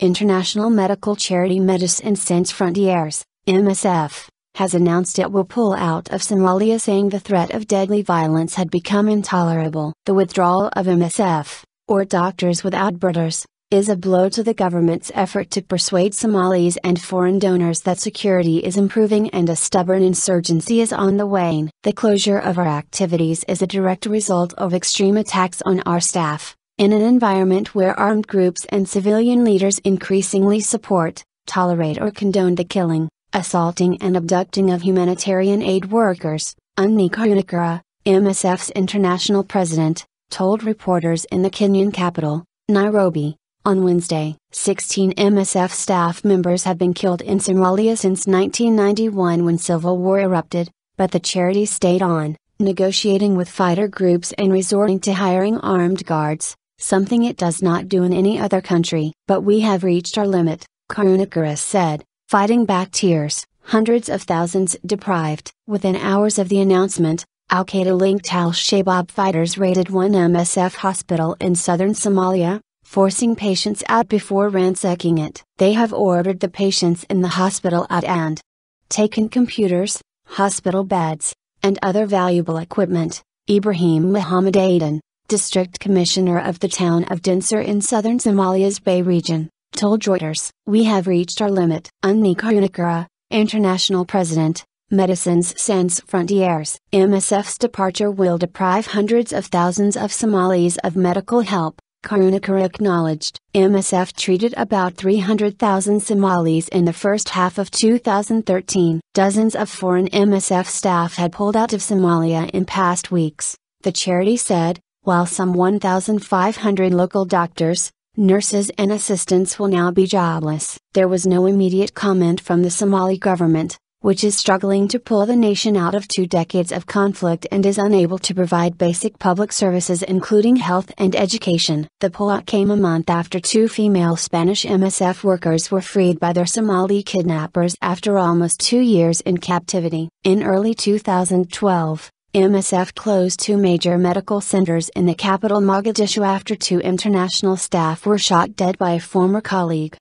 International medical charity Médecins Sans Frontières, MSF, has announced it will pull out of Somalia saying the threat of deadly violence had become intolerable. The withdrawal of MSF, or Doctors Without Borders, is a blow to the government's effort to persuade Somalis and foreign donors that security is improving and a stubborn insurgency is on the wane. The closure of our activities is a direct result of extreme attacks on our staff, in an environment where armed groups and civilian leaders increasingly support, tolerate, or condone the killing, assaulting, and abducting of humanitarian aid workers, Unni Karunakara, MSF's international president, told reporters in the Kenyan capital, Nairobi. On Wednesday, 16 MSF staff members have been killed in Somalia since 1991 when civil war erupted, but the charity stayed on, negotiating with fighter groups and resorting to hiring armed guards, something it does not do in any other country. But we have reached our limit, Karunakara said, fighting back tears, hundreds of thousands deprived. Within hours of the announcement, Al Qaeda linked Al Shabaab fighters raided one MSF hospital in southern Somalia, forcing patients out before ransacking it. They have ordered the patients in the hospital out and taken computers, hospital beds, and other valuable equipment. Ibrahim Mohamed Adan, district commissioner of the town of Diinsor in southern Somalia's Bay region, told Reuters, We have reached our limit. Unni Karunakara, international president, Médecins Sans Frontières. MSF's departure will deprive hundreds of thousands of Somalis of medical help, Karunakara acknowledged. MSF treated about 300,000 Somalis in the first half of 2013. Dozens of foreign MSF staff had pulled out of Somalia in past weeks, the charity said, while some 1,500 local doctors, nurses, and assistants will now be jobless. There was no immediate comment from the Somali government, which is struggling to pull the nation out of two decades of conflict and is unable to provide basic public services including health and education. The pullout came a month after two female Spanish MSF workers were freed by their Somali kidnappers after almost two years in captivity. In early 2012, MSF closed two major medical centers in the capital Mogadishu after two international staff were shot dead by a former colleague.